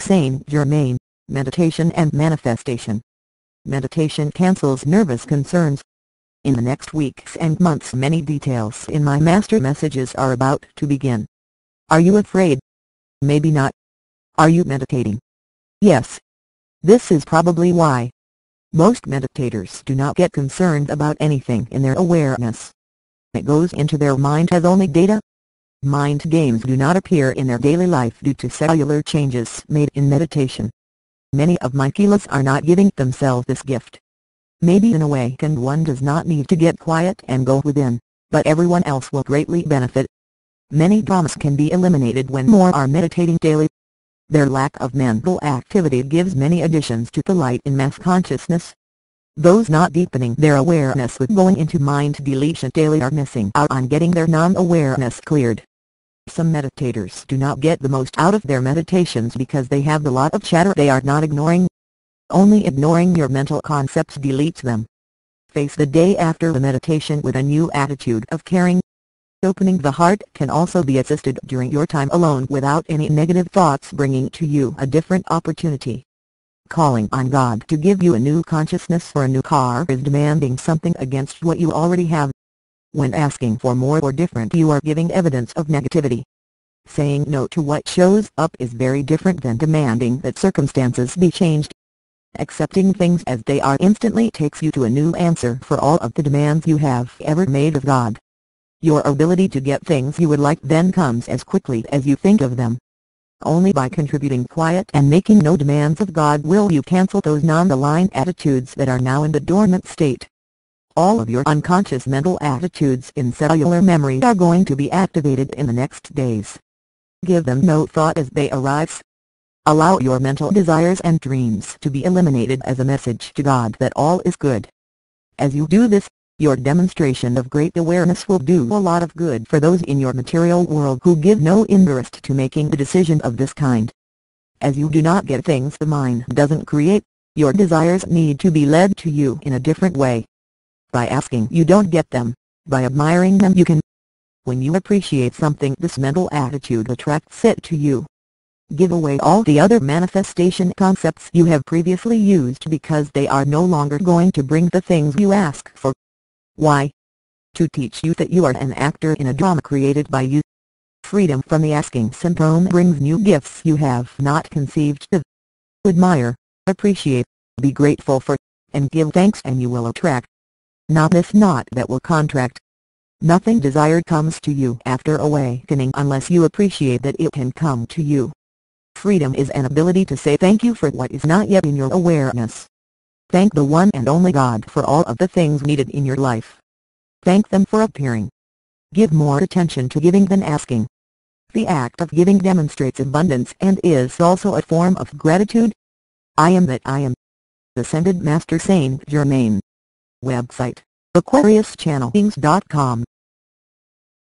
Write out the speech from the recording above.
Saint Germain, Meditation and Manifestation. Meditation cancels nervous concerns. In the next weeks and months many details in my master messages are about to begin. Are you afraid? Maybe not. Are you meditating? Yes. This is probably why. Most meditators do not get concerned about anything in their awareness. It goes into their mind as only data. Mind games do not appear in their daily life due to cellular changes made in meditation. Many of my chelas are not giving themselves this gift. Maybe an awakened one does not need to get quiet and go within, but everyone else will greatly benefit. Many dramas can be eliminated when more are meditating daily. Their lack of mental activity gives many additions to the light in mass consciousness. Those not deepening their awareness with going into mind deletion daily are missing out on getting their non-awareness cleared. Some meditators do not get the most out of their meditations because they have a lot of chatter they are not ignoring. Only ignoring your mental concepts deletes them. Face the day after the meditation with a new attitude of caring. Opening the heart can also be assisted during your time alone without any negative thoughts bringing to you a different opportunity. Calling on God to give you a new consciousness for a new car is demanding something against what you already have. When asking for more or different you are giving evidence of negativity. Saying no to what shows up is very different than demanding that circumstances be changed. Accepting things as they are instantly takes you to a new answer for all of the demands you have ever made of God. Your ability to get things you would like then comes as quickly as you think of them. Only by contributing quiet and making no demands of God will you cancel those non-aligned attitudes that are now in the dormant state all of your unconscious mental attitudes in cellular memory are going to be activated in the next days. Give them no thought as they arise. Allow your mental desires and dreams to be eliminated as a message to God that all is good. As you do this, your demonstration of great awareness will do a lot of good for those in your material world who give no interest to making a decision of this kind. As you do not get things the mind doesn't create, your desires need to be led to you in a different way. By asking you don't get them, by admiring them you can. When you appreciate something this mental attitude attracts it to you. Give away all the other manifestation concepts you have previously used because they are no longer going to bring the things you ask for. Why? To teach you that you are an actor in a drama created by you. Freedom from the asking syndrome brings new gifts you have not conceived of. Admire, appreciate, be grateful for, and give thanks and you will attract not this knot that will contract. Nothing desired comes to you after awakening unless you appreciate that it can come to you. Freedom is an ability to say thank you for what is not yet in your awareness. Thank the one and only God for all of the things needed in your life. Thank them for appearing. Give more attention to giving than asking. The act of giving demonstrates abundance and is also a form of gratitude. I am that I am. Ascended Master Saint Germain Website, AquariusChannelings.com